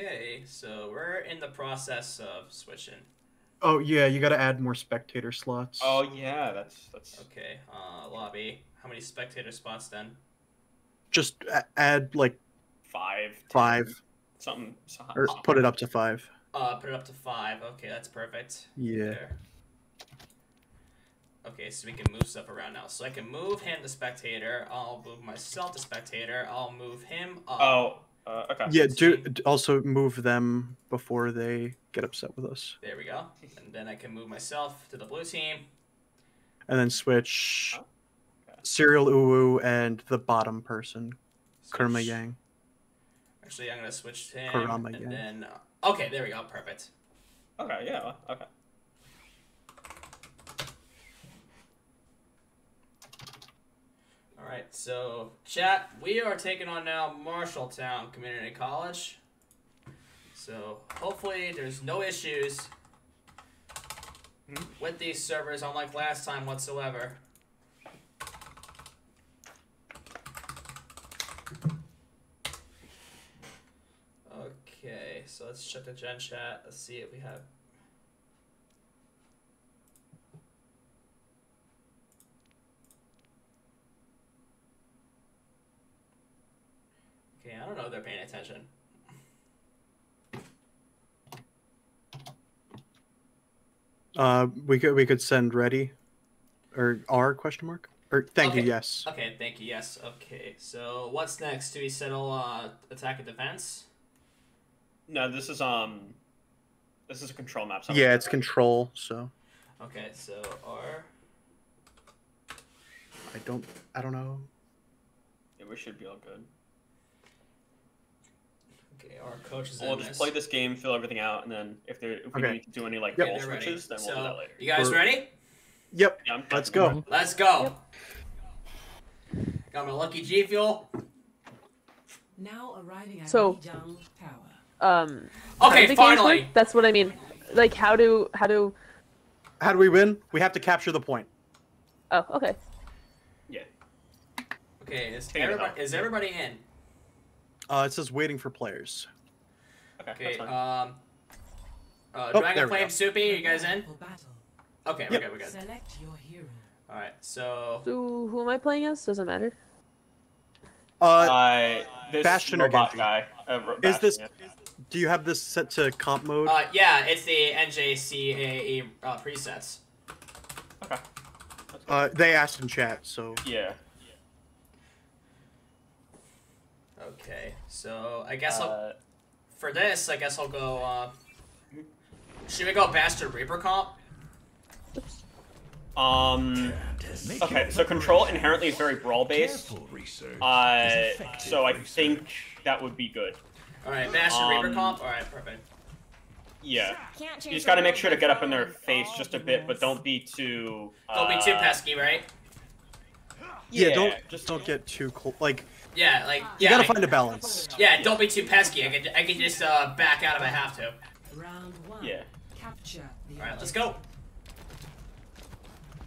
Okay, so we're in the process of switching. Oh yeah, you got to add more spectator slots. Oh yeah, that's that's. Okay, uh, lobby. How many spectator spots then? Just a- add like Five. ten, five, Something. so- or put it up to five. Uh, put it up to five. Okay, that's perfect. Yeah. There. Okay, so we can move stuff around now. So I can move him to spectator. I'll move myself to spectator. I'll move him up. Oh. Uh, okay. Yeah. Do also move them before they get upset with us, There we go. And then I can move myself to the blue team. and then switch Oh, okay. serial uwu and the bottom person, Kurma Yang. Actually, I'm gonna switch to him, Kurama and Yang. then uh, okay, there we go, perfect. Okay. Yeah. Okay. All right, so chat, we are taking on now Marshalltown Community College. So hopefully there's no issues Hmm? with these servers, unlike last time whatsoever. Okay, so let's check the gen chat. Let's see if we have. Okay, I don't know if they're paying attention. Uh, we could we could send ready, or R question mark or thank you yes. Okay, thank you. Yes. Okay, so what's next? Do we settle uh, attack and defense? No, this is um. This is a control map. so- Yeah, it's control. So Okay, so R. I don't I don't know. Yeah, we should be all good. Okay, our coach is We'll just this. play this game, fill everything out, and then if there if we Okay. need to do any like Yep. goal They're ready. switches, then we'll so, do that later. You guys We're- ready? Yep. Yeah, Let's go. Let's go. Yep. Got my lucky G fuel. Now arriving at So- Lijiang Tower. Um. Okay, finally. work? That's what I mean. Like, how do how do? How do we win? We have to capture the point. Oh, okay. Yeah. Okay, is everybody is everybody in? Uh, it says waiting for players. Okay. Okay. Um. Uh, Oh, Dragon there we Flame go. Soupy, you guys in? For battle. Okay, we're Yep. good, we're good. Select your hero. All right, so So who am I playing as? Doesn't matter. Uh, Uh, this Bastion or robot Genji? guy. Uh, Ro- is this? Yeah. Do you have this set to comp mode? uh, yeah, it's the NJCAA uh, presets. Okay. Uh, they asked in chat, so yeah. Okay, so I guess I'll, Uh, for this, I guess I'll go. Uh, should we go Bastion Reaper comp? um. Okay, so control inherently is very brawl based. Uh, so I think that would be good. All right, Bastion Reaper Um, comp. All right, perfect. Yeah. You just got to make sure to get up in their face just a bit, but don't be too. Don't be too uh, pesky, right? yeah, Yeah, don't just- just don't get too cool. Like Yeah, like you gotta I- find a balance. yeah, don't be too pesky. I can I can just uh, back out if I have to. Round one. Yeah. Capture All right, let's go.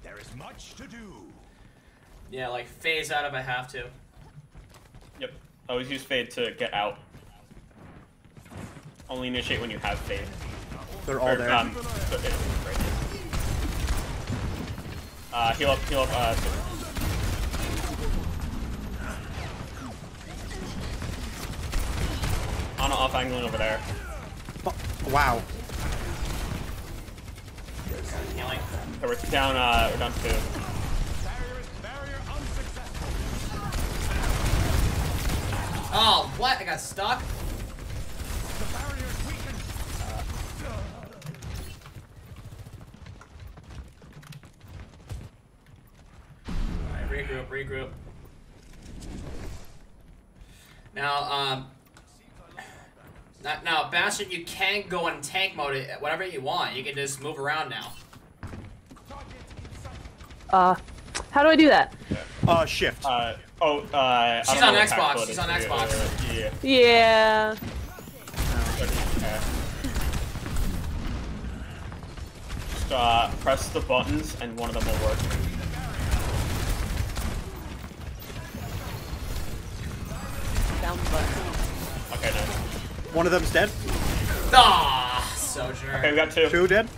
There is much to do. Yeah, like phase out if I have to. Yep. Always use fade to get out. Only initiate when you have fade. They're all Or, there. Um, so- yeah, right. Uh, heal up, heal up. Uh, so- Ana off angling over there. wow. Healing. So we're down. Uh, we're down two. Barrier, barrier. Oh, what? I got stuck. The barrier is weakened. All right, regroup, regroup. Now, um, now, now, Bastion, you can go in tank mode uh, whatever you want. You can just move around now. Target in sight. Uh, how do I do that? Uh, shift. Uh, oh, uh, She's on Xbox, she's on Yeah, Xbox. Yeah. Yeah. yeah. Just uh, press the buttons and one of them will work. One of them's dead. Ah, Sojourner. Okay, we got two. Two dead.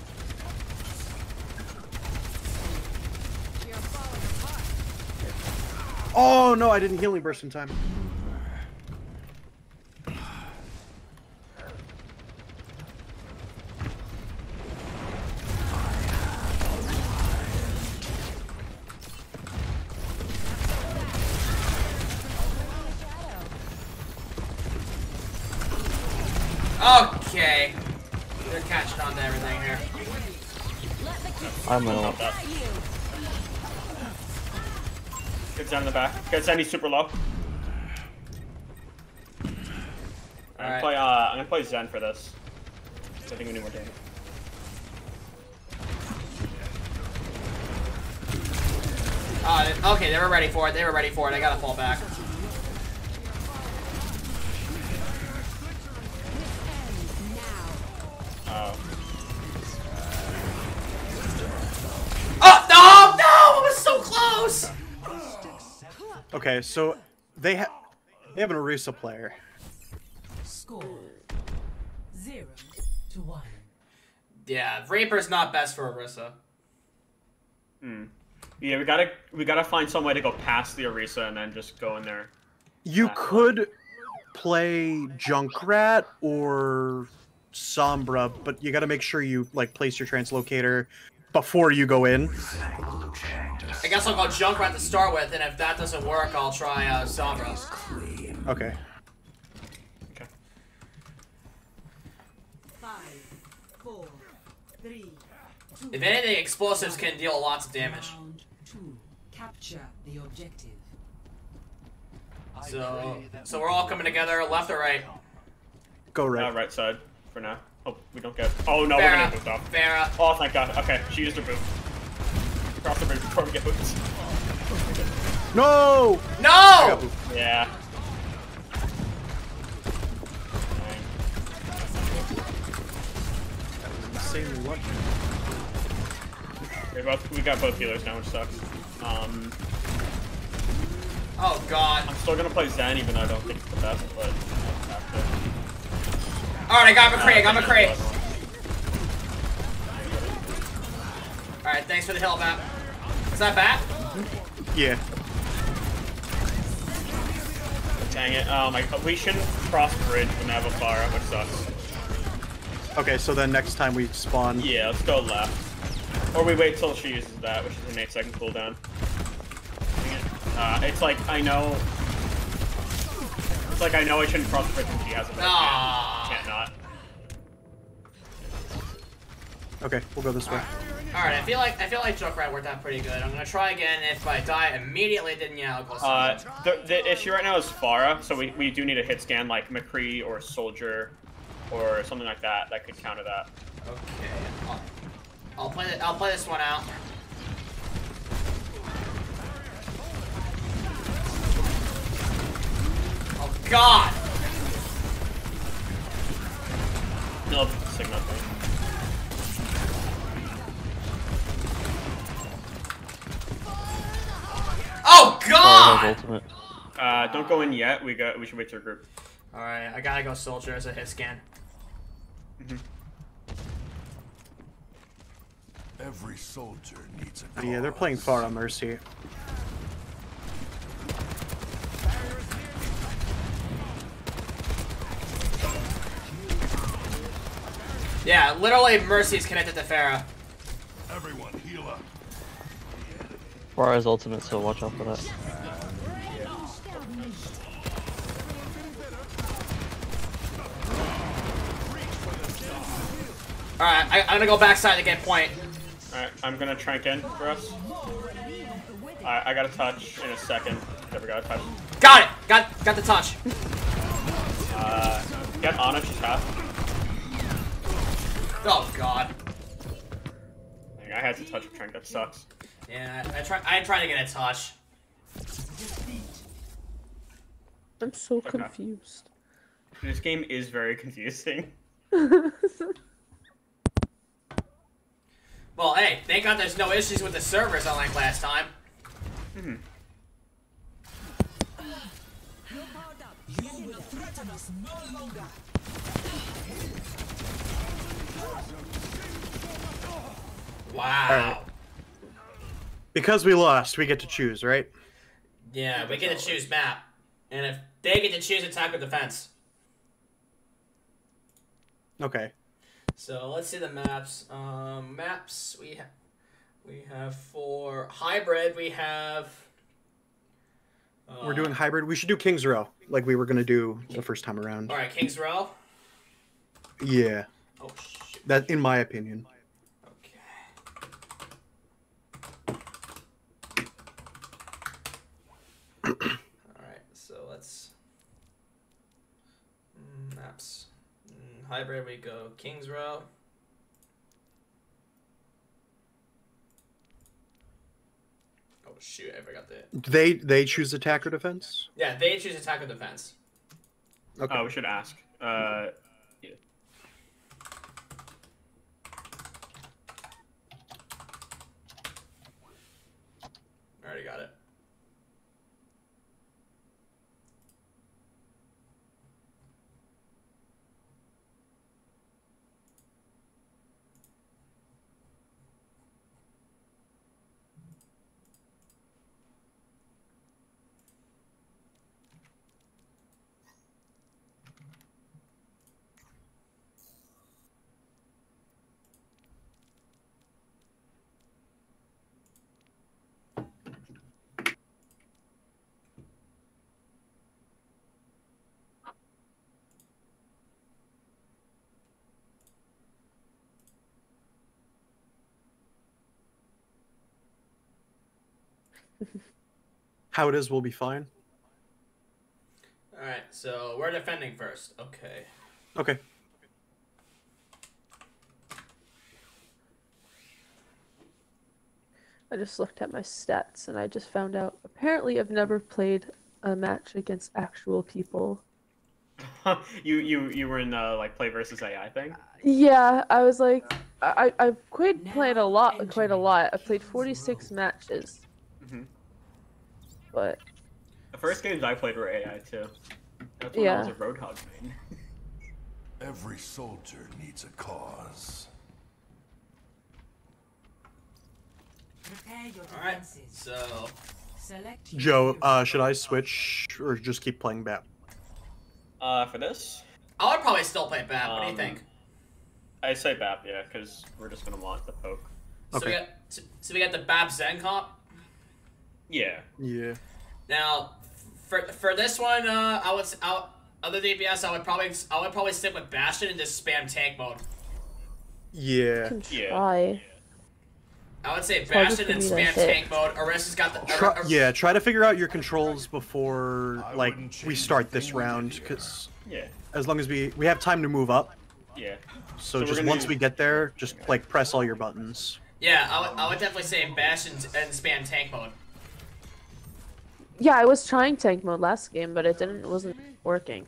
Oh no, I didn't healing burst in time. Zen in the back. Good Zen, he's super low. I'm gonna play. Uh, I'm gonna play Zen for this. I think we need more damage. Uh, okay, they were ready for it. They were ready for it. I gotta fall back. Okay, so they have they have an Orisa player. Score zero to one. Yeah, Reaper's not best for Orisa. Hmm. Yeah, we gotta we gotta find some way to go past the Orisa and then just go in there. You could play Junkrat or Sombra, but you got to make sure you like place your translocator before you go in. I guess I'll go Junkrat to start with, and if that doesn't work, I'll try uh, Sombra. Okay. Okay. Five, four, three, two. If anything, explosives can deal lots of damage. Round two. Capture the objective. So, so we're all coming together, left or right? Go Uh, right. right side for now. Hope we don't get. Oh no, we're gonna get moved off. Pharah. Oh, thank God. Okay, she used her boot. Cross the bridge before we get boots. No! No! booped. Yeah. Insanely lucky. We both we got both healers now, which sucks. Um, Oh god. I'm still gonna play Zen, even though I don't think it's the best, but I have to. Alright, I got McCree, I got McCree. another one. Alright, thanks for the heal, Bat. Is that Bat? Yeah. Dang it! Oh my! We shouldn't cross bridge when they have a Pharah, which sucks. Okay, so then next time we spawn. Yeah, let's go left. Or we wait till she uses that, which is an 8 second cooldown. Dang it. Uh, it's like, I know... It's like, I know I shouldn't cross the bridge when she has it, but I Ah. can't, can't not. Okay, we'll go this way. Alright, I feel like I feel like Junkrat worked out pretty good. I'm gonna try again. If I die immediately, then yeah, I'll go Uh, the, the issue right now is Pharah, so we, we do need a hit scan like McCree or Soldier or something like that that could counter that. Okay. I'll, I'll play the, I'll play this one out. Oh god! No, signal Oh god! ultimate. Uh, don't go in yet. We got. We should wait to group. Alright, I gotta go soldier as a hit scan. Every soldier needs a cause. Yeah, they're playing Pharah Mercy. Yeah, literally Mercy's connected to Pharah. Everyone heal up. Ultimate, so watch out for that. Alright, I, I'm gonna go backside to get point. Alright, I'm gonna trank in for us. I, I got a touch in a second. Never got a touch. Got it! Got got the touch. Uh, get Ana, she's half. Oh god. Dang, I had to touch a trank, that sucks. Yeah, I, I try I'm trying to get a touch. I'm so Okay. confused. This game is very confusing. Well, hey, thank God there's no issues with the servers unlike last time. You will threaten us no longer. Wow. Because we lost, we get to choose, right? Yeah, we get to choose map, and if they get to choose attack or defense. Okay. So let's see the maps. Um, maps we have we have for hybrid. We have. Uh, We're doing hybrid. We should do King's Row, like we were gonna do the first time around. All right, Kings Row. Yeah, Oh shoot. that in my opinion. Okay. All right, so let's Mm, maps. Mm, hybrid. We go Kings Row. Oh shoot! I forgot that. They they choose attack or defense. Yeah, they choose attack or defense. Okay. Oh, we should ask. Uh, How it is We'll be fine. All right, so we're defending first. Okay. Okay. I just looked at my stats and I just found out apparently I've never played a match against actual people. you you you were in the like play versus AI thing. Yeah, I was like, I I I've quite played a lot, quite a lot. I played 46 matches, Mhm. but The first games I played were AI too. That's when I was Yeah. a Roadhog main. Every soldier needs a cause. Prepare your All right. So Select Joe, uh, should I switch or just keep playing BAP? Uh, for this, I would probably still play BAP. What do you Um, think? I say BAP, yeah, because we're just gonna want the poke. So we okay. got so, so we got the BAP Zen comp. Yeah. Yeah. Now, for for this one, uh, I would s- I, would- other DPS, I would probably I would probably stick with Bastion and just spam tank mode. Yeah. can Yeah. try. I would say Bastion for and spam tank mode. Arista's got the Try, Ar- Ar- yeah, try to figure out your controls before I like we start this round, because Yeah. as long as we we have time to move up, Yeah. so, we're just once use- we get there, just like press all your buttons. Yeah, I would, I would definitely say Bastion and spam tank mode. Yeah, I was trying tank mode last game, but it didn't. It wasn't working.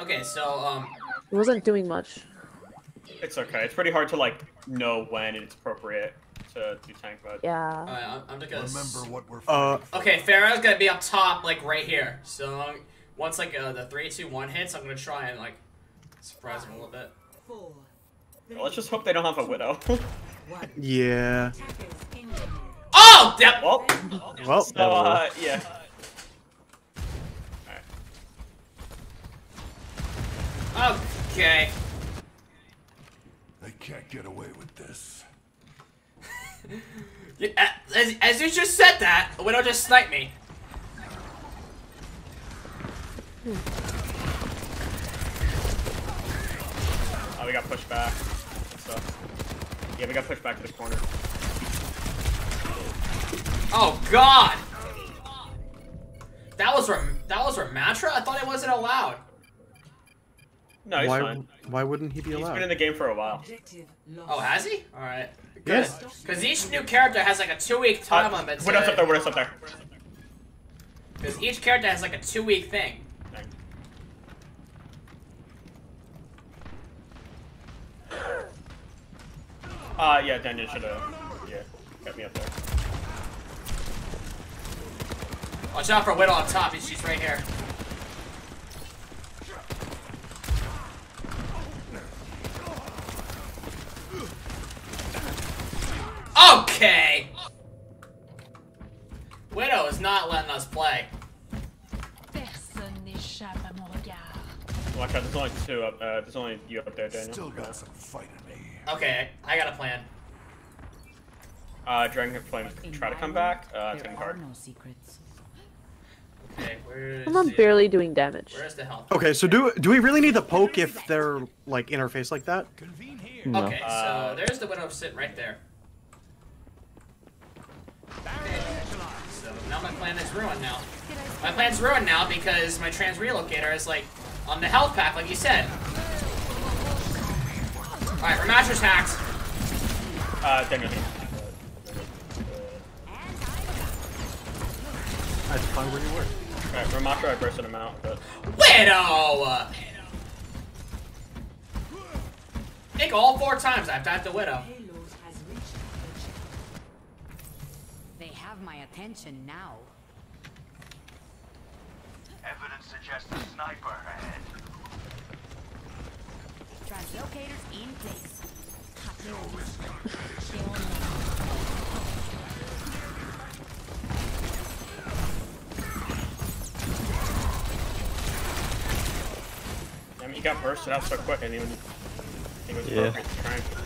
Okay, so um, It wasn't doing much. It's okay. It's pretty hard to like know when it's appropriate to do tank mode. Yeah. alright, I'm, I'm just gonna. Remember what we're Uh, for. Okay, Pharah's gonna be up top, like right here. So once like uh, the three, two, one hits, I'm gonna try and like surprise him a little bit. Four, three, Let's just hope they don't have a widow. Yeah. Oh, yep. well, Well, so uh, yeah. Okay. They can't get away with this. Yeah, uh, As, as you just said that, a widow just sniped me. Hmm. Oh, we got pushed back. So, yeah, we got pushed back to the corner. Oh God. That was from that was from Matra. I thought it wasn't allowed. No, he's why fine. why wouldn't he be allowed? He's been in the game for a while. Oh, has he? All right. Good. Yes. Because each new character has like a two-week time Uh, limit. to- Widow's up there, Widow's up there. Because each character has like a two-week thing. Dang. Uh, yeah, Daniel should have, yeah, got me up there. Watch out for Widow on top. She's right here. Okay. Widow is not letting us play. Personne n'échappe à mon regard. Watch out, there's only two up, uh, there's only you up there, Daniel. Still got some fight in me. Okay, I got a plan. Uh, Dragon Flame try to come back, uh, it's There getting are hard. no secrets. Okay, where's Someone the, barely doing damage. Where's the health? Okay, so do do we really need the poke if they're like interface like that? Convene here. No. Okay, Uh, so there's the widow sitting right there. Okay, so now my plan is ruined now. My plan's ruined now because my trans relocator is like on the health pack, like you said. Alright, Ramattra's hacked. Uh, Daniel, uh, I'd find where you were. Alright, Ramattra, I bursted him out, but Widow! I think all four times I've died to Widow. My attention now. Evidence suggests a sniper ahead. Translocators in place. I mean, he got bursted out so quick, I didn't even think it was Yeah. appropriate to try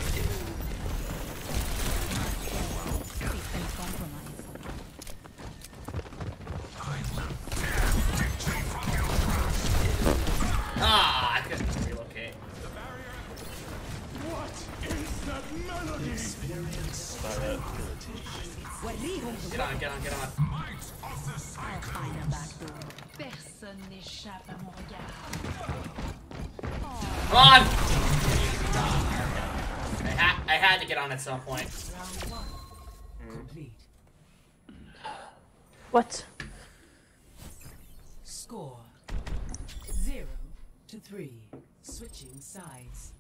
Ah, I couldn't relocate. Not it. Get on, get on, get on. I'll find a back door. Personne n'échappe à mon regard. Come on! I, ha I had to get on at some point. Round one. Complete. What? Score. Zero to three. Switching sides.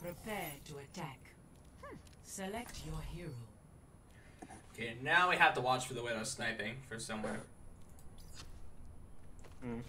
Prepare to attack. Select your hero. Okay, now we have to watch for the widow sniping for somewhere. Mm.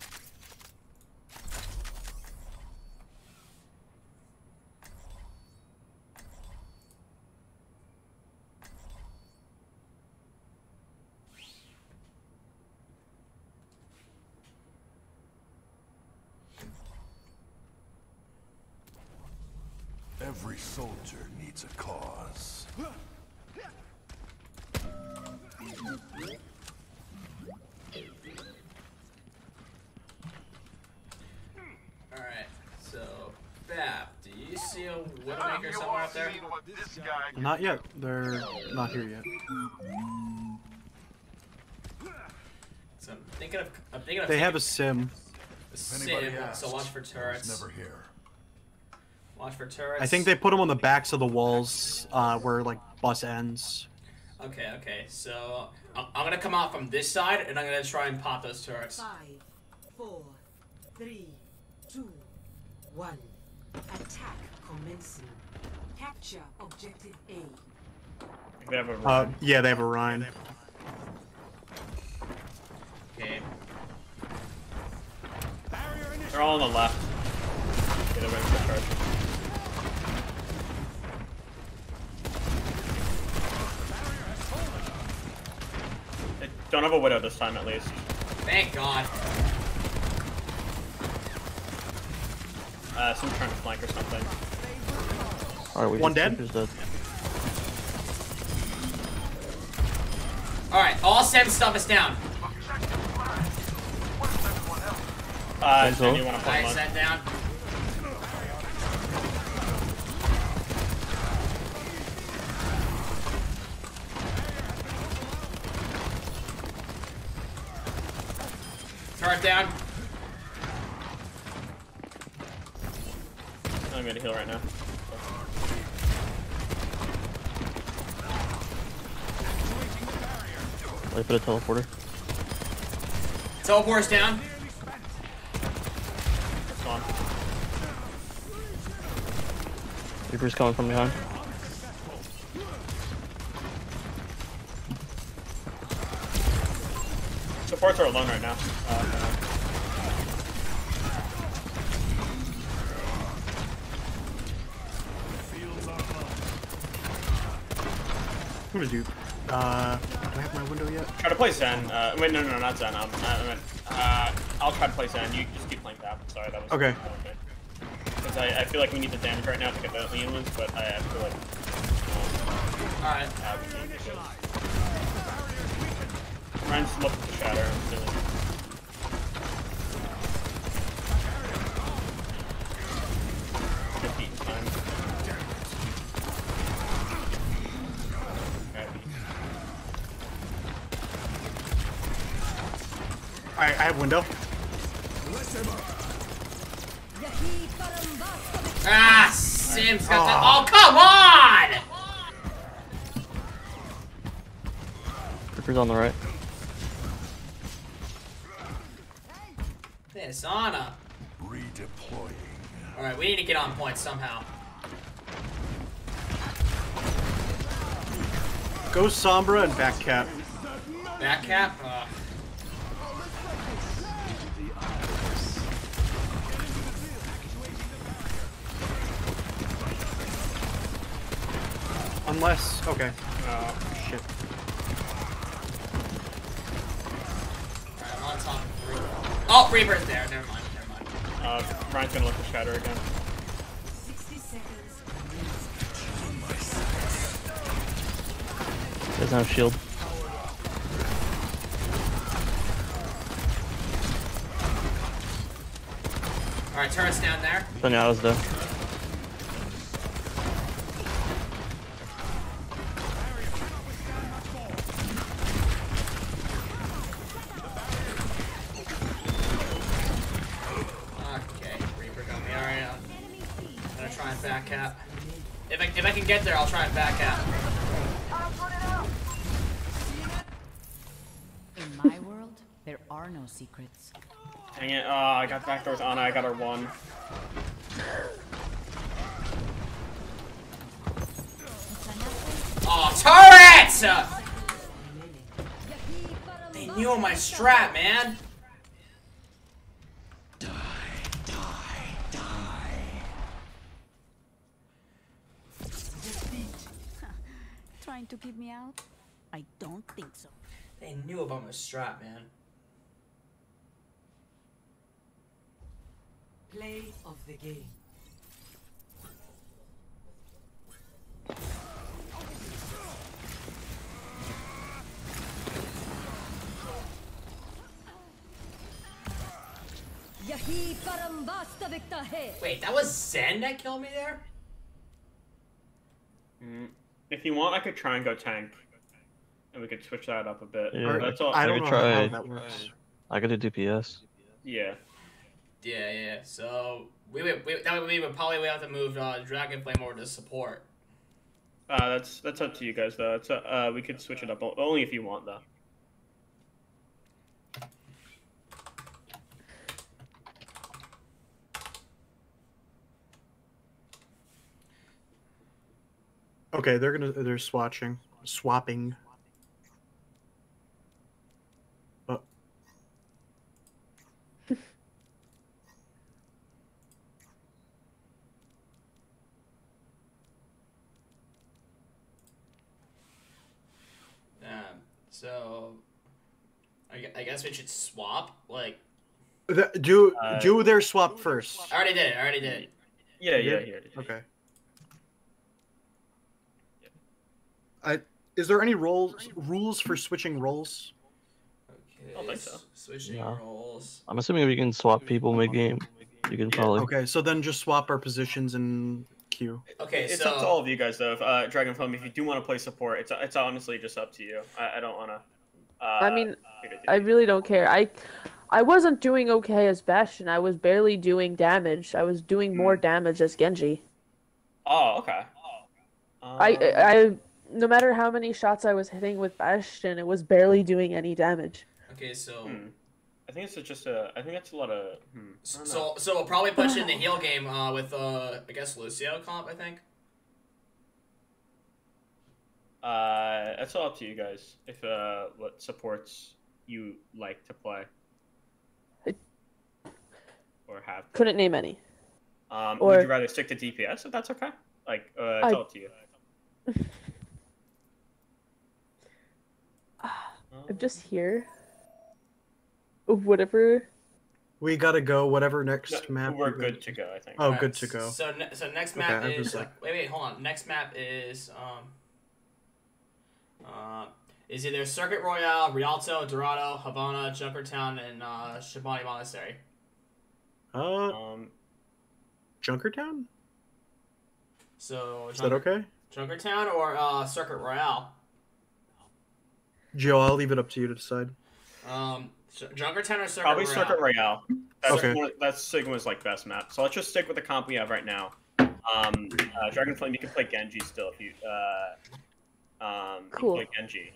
Every soldier needs a cause. Alright, so, Bap, do you see a Widowmaker somewhere up there? what this guy Not yet. They're not here yet. So I'm thinking of, I'm thinking of They have a sim. a sim, asks, so watch for turrets. never here. Watch for turrets. I think they put them on the backs of the walls uh, where like bus ends. Okay, okay, so I'm, I'm gonna come out from this side and I'm gonna try and pop those turrets. Five, four, three, two, one. Attack commencing. Capture objective A. They have a Uh, yeah, they have a Rein. Okay. They're all on the left. Yeah, they're ready for charge. They don't have a widow this time, at least. Thank God. Uh, someone's trying to flank or something. Alright, we One dead? Who's dead? Alright, all Sym stuff is down. Uh, Thanks, do Will. you want to play one? set down. Turret down. put a teleporter. Teleporter's down. It's gone. Reaper's coming from behind. Supports are alone right now. Uh, What a dude window yet? Try to play Zen. Uh, wait, no, no, not Zen. Um, I meant, uh, I'll try to play Zen. You just keep playing Bap. Sorry, that was Okay. Because I, I feel like we need the damage right now to get the lean ones, but I, I feel like. Um, Alright. uh, we to- Rein's look at the shatter. I'm feeling. Good beat time. Okay. I, I have window. Ah, Sym's got the. Oh, come on! Reaper's on the right. This Ana. Redeploying. Alright, we need to get on point somehow. Go Sombra and back cap. Back cap? Ugh. Unless. Okay. Uh, Shit. Alright, I'm on top of Reaper. Oh, Reaper's there. Never mind. Never mind. uh, Rein's gonna look the shatter again. 60 seconds. Doesn't have shield. Alright, turret's down there. Zenyatta's there. Okay, Reaper got me. Alright, uh, I'm gonna try and back cap. If I, if I can get there, I'll try and back out. In my world, there are no secrets. Dang it. Oh, I got backdoors Ana. I got her one. Oh, turret! They knew my strat, man. Trying to keep me out? I don't think so. They knew about my strap, man. Play of the game. Wait, that was Zen that killed me there? Mm. If you want, I could try and go tank. And we could switch that up a bit. Yeah. That's all. I I don't could know try- how that works. I could do DPS. Yeah. Yeah, yeah. So we would, we, that would we would probably have to move uh, Dragonflame over to support. Uh, that's that's up to you guys though. It's uh, uh we could switch it up only if you want though. Okay, they're gonna they're swatching, swapping. Oh. Um, so I, I guess we should swap. Like The- do Uh, do their swap first. I already did. I already did it. Yeah, yeah, Yeah. yeah. Okay. Is there any roles rules for switching roles? Okay. don't think so. Switching No. roles. I'm assuming if you can swap people mid game, you can probably. Okay, so then just swap our positions in queue. Okay, It's so up to all of you guys though. If, uh, Dragonflame, if you do want to play support, it's it's honestly just up to you. I, I don't want to. Uh, I mean, you I really don't care. I I wasn't doing okay as Bastion. I was barely doing damage. I was doing more damage as Genji. Oh, okay. I Um, I no matter how many shots I was hitting with Bastion, it was barely doing any damage. okay, so Hmm. I think it's just a. I think that's a lot of. Hmm. I don't know. so so we'll probably push in the heal game uh, with uh I guess Lucio comp. I think. Uh, that's all up to you guys. If uh, what supports you like to play, I- or have. Couldn't name any. Um, or- would you rather stick to DPS if that's okay? Like, uh, it's I- all up to you. I'm just here. Whatever. We gotta go. Whatever next No, map. we're good to go, I think. Oh, Alright, good to go. So ne- so next map I was is like- wait wait hold on. Next map is um uh is either Circuit Royale, Rialto, Dorado, Havana, Junkertown, and uh, Shambali Monastery. Uh, Um, Junkertown. So Is that okay? Junkertown or uh, Circuit Royale? Joe, I'll leave it up to you to decide. Um, J- Junkertown or Circuit probably Royale? Circuit Royale. That's Okay. one, that's Sigma's like best map. So let's just stick with the comp we have right now. Um, uh, Dragonflame, you can play Genji still if you. Uh, um, you can Cool. play Genji.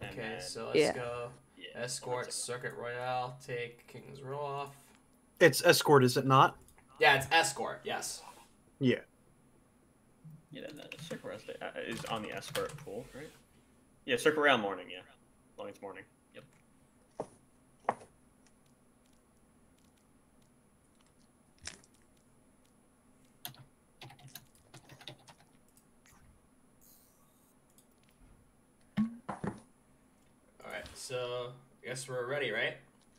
And Okay, then- so let's Yeah. go. yeah, Escort. Circuit Royale, take King's Row off. It's escort, is it not? Yeah, it's Escort, yes. Yeah. Yeah, no, Circuit Royale uh, is on the escort pool, right? Yeah, circle around morning. Yeah, long it's morning. Yep. Alright, so I guess we're ready, right?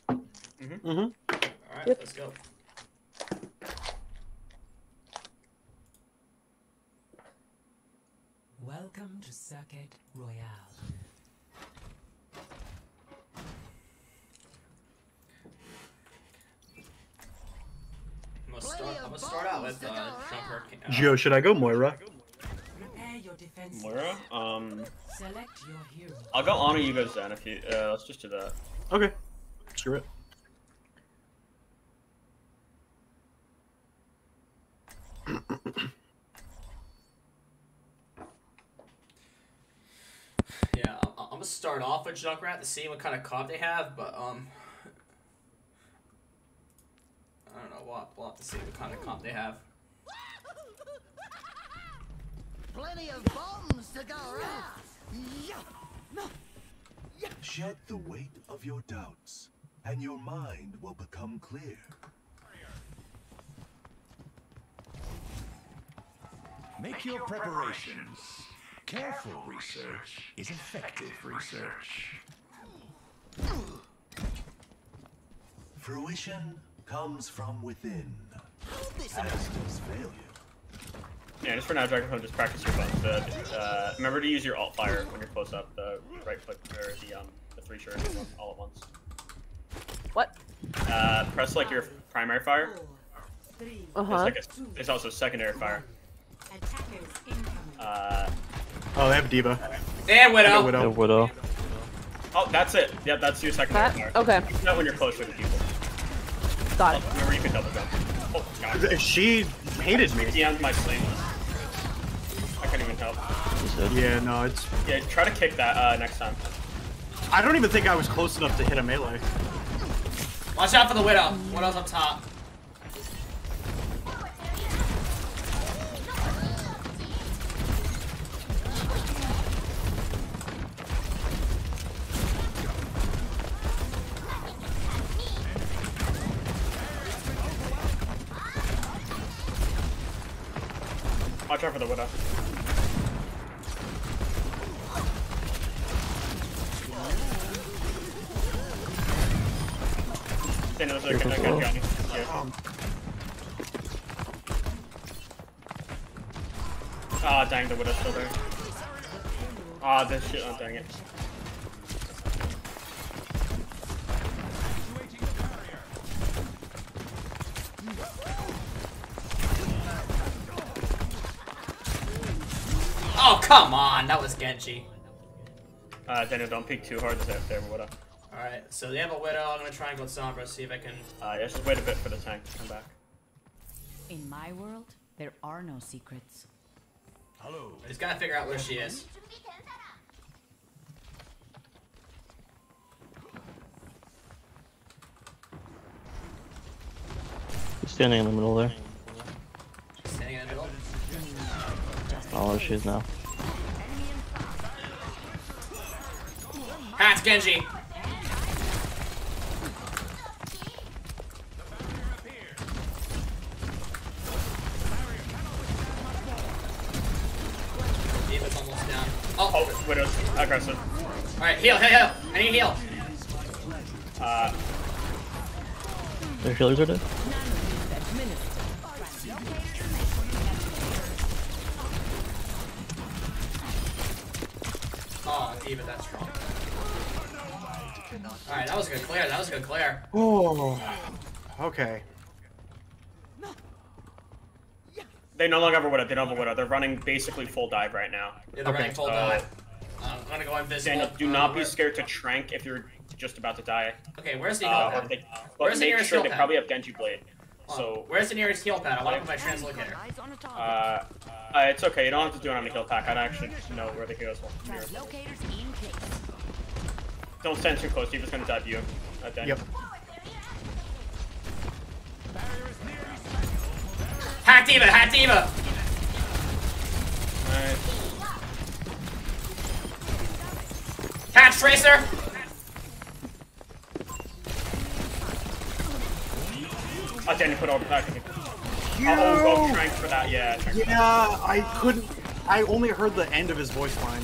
Mm-hmm. Alright, Yep. let's go. Welcome to Circuit Royale. I'm gonna start, I'm gonna start out with uh, Junker. Uh, Joe, should I go Moira? Prepare your defenses. Moira. Um, Select your hero. I'll go Ana. You go Zen. If you. Uh, let's just do that. Okay. Screw it. Yeah, I'm, I'm gonna start off with Junkrat to see what kind of comp they have, but um, I don't know. We'll have, we'll have to see what kind of comp they have. Plenty of bombs to go around. Shed the weight of your doubts, and your mind will become clear. Make your preparations. Careful research is effective research. Fruition comes from within. As does failure. Yeah, just for now, Dragonflame, just practice your buttons. Uh, uh, remember to use your alt fire when you're close up. The right click or the um the three shirts all at once. What? Uh, press like your primary fire. Three. Uh It's huh. like a, it's also secondary fire. Uh, Oh, they have D.Va. And Widow. Okay, Widow. Yeah, Widow. oh, that's it. Yeah, that's your second That? fire. Okay. Not when you're close with the people. Got it. Remember, you can double jump. Oh god. She hated me. DM'd my sling. I can't even help. Yeah, no, it's. Yeah, try to kick that uh, next time. I don't even think I was close enough to hit a melee. Watch out for the Widow. Widow's up top. Watch out for the widow. Daniel, there's a Careful, a- a- Flo. a- Ah, dang, the widow's still there. Ah, this shit, oh, dang it. Oh come on, that was Genji. Uh, Daniel, don't peek too hard there, there widow. All right, so they have a Widow. I'm gonna try and go Sombra, see if I can. Uh, yeah, just wait a bit for the tank to come back. In my world, there are no secrets. Hello. I just gotta figure out where she is. She's standing in the middle there. Standing in the middle. Oh, there she is now. It's Genji. D.Va's almost down. Oh, Oh, widow's aggressive. Alright, heal, heal, heal. I need heal. Uh, Their healers are dead. Oh, even that's strong. Alright, that was a good clear. That was a good clear. Oh. Okay. they no longer have a widow. They don't have a widow. They're running basically full dive right now. Yeah, they're Okay. running full So- dive. Uh, I'm gonna go invisible. Daniel, do Uh, not be where- scared to trank if you're just about to die. Okay, where's the Uh, heal or pad? they, but Where's the make nearest sure heal they pad? probably have Genji Blade. Oh, So, where's the nearest heal pad? I want to put my translocator. Eyes on a target. uh, uh, it's okay. You don't have to do it on the heal pack. I don't actually know where the heroes will. Translocators in place. Don't stand too close. D.Va's gonna dive you. Uh, Daniel. Yep. Hack D.Va, hack D.Va! Alright. Catch Tracer! Oh, Daniel put over back. Oh, oh, trank for that. Yeah. Trank for that. Yeah, I couldn't. I only heard the end of his voice line.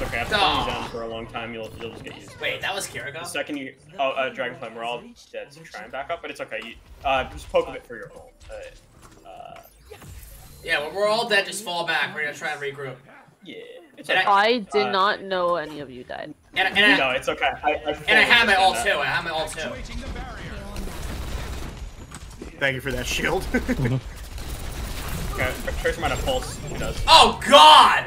Yeah. It's okay. After Aw. playing Zen for a long time, you'll you'll just get used. to it. Wait, that was The second you, oh, uh, Dragonflame, we're all dead, so try and back up, but it's okay. You, uh, just poke a bit for your ult. Uh, uh, Yeah, when we're all dead, just fall back. We're gonna try and regroup. yeah, it's And okay. I did Uh, not know any of you died. And, and, I, no, it's okay. I, I and I fully have my ult understand too. I have my ult too. Thank you for that shield. Okay, Tracer might have pulse. He does. Oh God!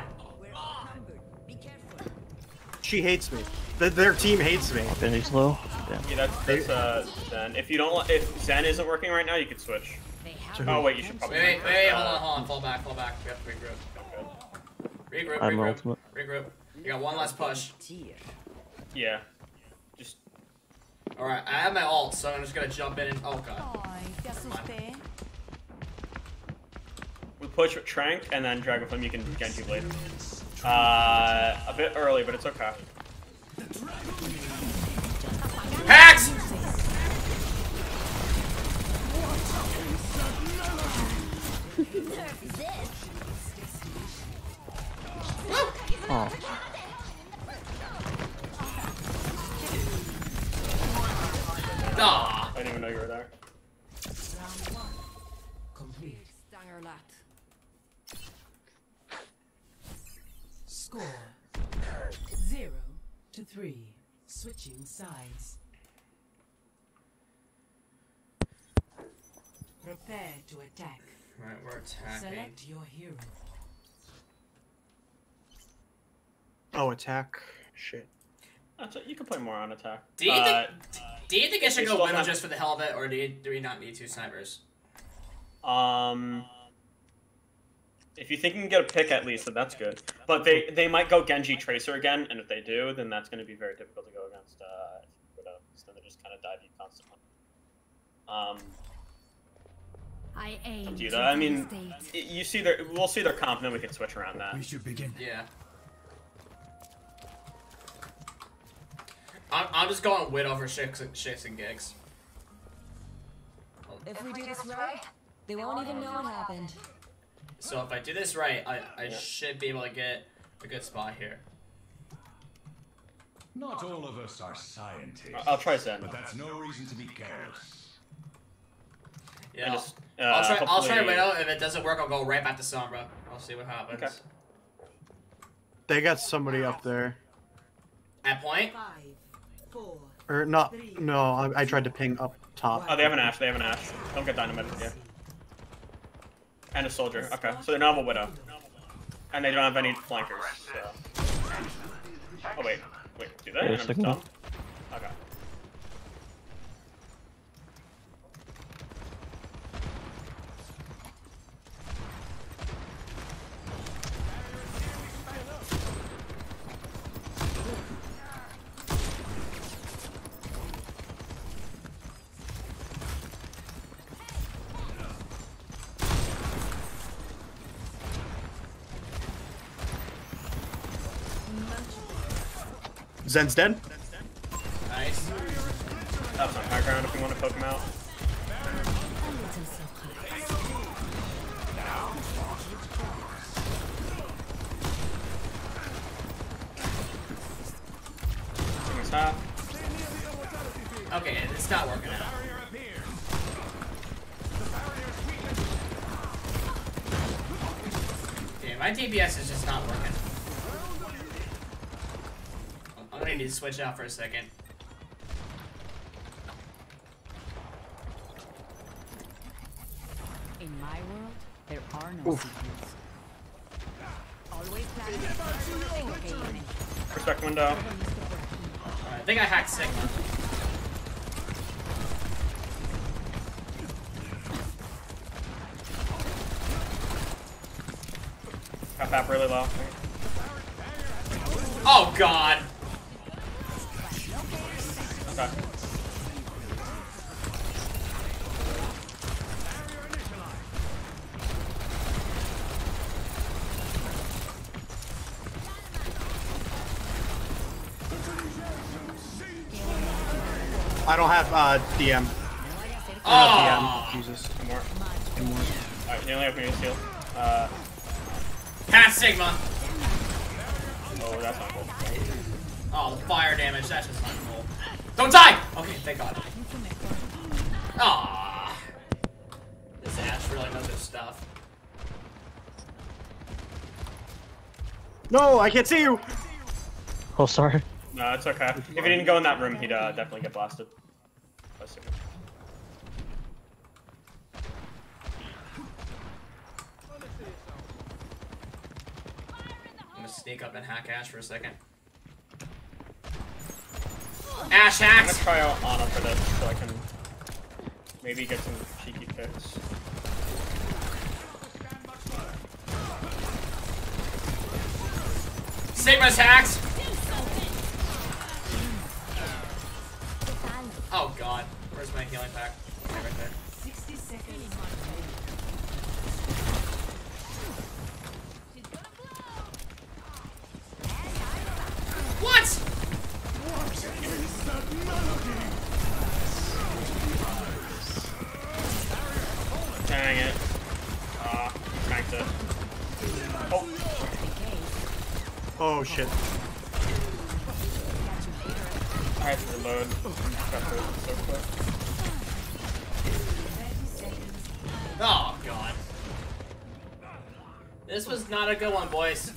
She hates me. Th their team hates me. Genji's low. Damn. Yeah, that's, that's uh, Zen. If you don't, if Zen isn't working right now, you could switch. Oh wait, you should probably. Wait, wait, wait, hold on, hold on. Fall back, fall back. We have to regroup. Regroup, I have my regroup, ultimate. regroup. You got one last push. Yeah. Just Alright, I have my ult, so I'm just gonna jump in and. Oh God. Ay, te asusté. we push with Trank and then Dragonflame. You can Genji Blade. Uh, a bit early, but it's okay. Hacks! Oh. Aw. I didn't even know you were there. Score. Zero to three. Switching sides. Prepare to attack. Right, we're attacking. Select your hero. Oh, attack. Shit. That's it. You can play more on attack. Do you Uh, think? Do you think I should go still Widow just for the hell of it, or do, you, do we not need two snipers? Um, if you think you can get a pick at least, then that's good. But they they might go Genji Tracer again, and if they do, then that's going to be very difficult to go against uh, Widow. So then they just kind of dive you constantly. Um, I aim do that. I mean, devastate. y- you see their we'll see their comp, and then we can switch around that. We should begin. Yeah. I'm, I'm just going Widow for shits, shits and gigs. If we do this right, they won't even know what happened. So if I do this right, I, I should be able to get a good spot here. Not all of us are scientists. I'll try Zen. But that's no reason to be careless. Yeah. And I'll, just, I'll uh, try. I'll try hopefully- Widow. If it doesn't work, I'll go right back to Sombra. I'll see what happens. Okay. They got somebody up there. At point. Five, four, Or not. No, I, I tried to ping up top. Oh, they have an Ash. They have an Ash. Don't get dynamite. Yeah. And a soldier. Okay, so they don't have a widow, and they don't have any flankers. So. Oh wait, wait, do they? Yeah, And I'm just signal. dumb? Okay. Zen's dead. Nice. That's on high ground if we want to poke him out. Switch out for a second. In my world, there are no Oof. secrets. Always planning for okay, Eamon. Respect window. Alright, I think I hacked Sigma. Half app really low. I don't have uh, DM. Oh! Not DM. Jesus. Two more. Two more. Alright, you only have me steal. Uh, Pass Sigma! oh, that's not cool. Oh, the fire damage, that's just not cool. Don't die! Okay, thank god. Ah, This Ash really knows his stuff. No, I can't see you. Oh, sorry. No, it's okay. If he didn't go in that room, he'd uh, definitely get blasted. That's okay. I'm gonna sneak up and hack Ash for a second. Ash I'm gonna try out Ana for this so I can maybe get some cheeky picks. Sigma's hacks! Oh god, where's my healing pack? Okay, right there. 60 seconds. What? Dang it. Ah, tanked it. Oh, Oh shit. I have to reload. Got through it so quick. Oh god. This was not a good one, boys.